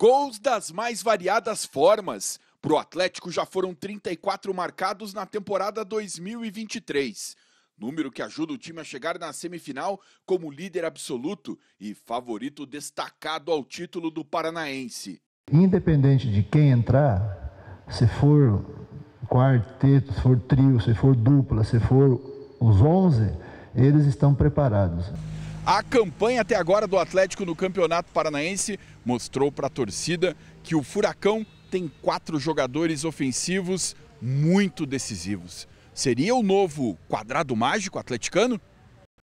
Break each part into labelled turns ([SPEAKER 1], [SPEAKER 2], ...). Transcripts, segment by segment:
[SPEAKER 1] Gols das mais variadas formas. Pro Atlético já foram 34 marcados na temporada 2023. Número que ajuda o time a chegar na semifinal como líder absoluto e favorito destacado ao título do Paranaense.
[SPEAKER 2] Independente de quem entrar, se for quarteto, se for trio, se for dupla, se for os 11, eles estão preparados.
[SPEAKER 1] A campanha até agora do Atlético no Campeonato Paranaense mostrou para a torcida que o Furacão tem quatro jogadores ofensivos muito decisivos. Seria o novo quadrado mágico atleticano?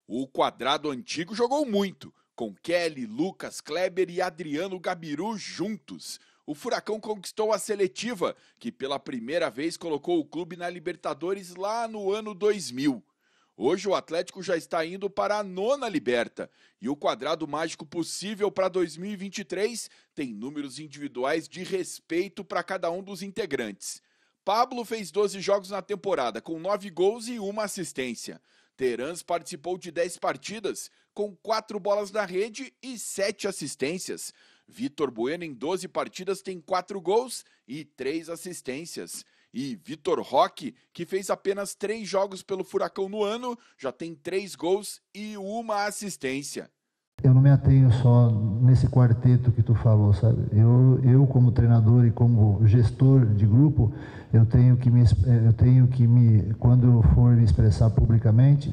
[SPEAKER 1] O quadrado antigo jogou muito, com Kelly, Lucas, Kleber e Adriano Gabiru juntos. O Furacão conquistou a seletiva, que pela primeira vez colocou o clube na Libertadores lá no ano 2000. Hoje o Atlético já está indo para a nona liberta e o quadrado mágico possível para 2023 tem números individuais de respeito para cada um dos integrantes. Pablo fez 12 jogos na temporada, com 9 gols e uma assistência. Terans participou de 10 partidas, com 4 bolas na rede e 7 assistências. Vitor Bueno, em 12 partidas, tem 4 gols e 3 assistências. E Vitor Roque, que fez apenas três jogos pelo Furacão no ano, já tem três gols e uma assistência.
[SPEAKER 2] Eu não me atenho só nesse quarteto que tu falou, sabe? Eu, eu como treinador e como gestor de grupo, eu tenho que me, eu tenho que me, quando eu for me expressar publicamente,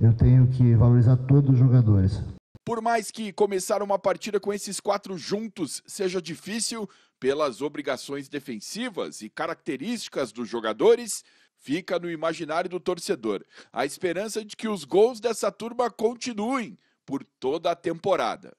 [SPEAKER 2] eu tenho que valorizar todos os jogadores.
[SPEAKER 1] Por mais que começar uma partida com esses quatro juntos seja difícil, pelas obrigações defensivas e características dos jogadores, fica no imaginário do torcedor a esperança de que os gols dessa turma continuem por toda a temporada.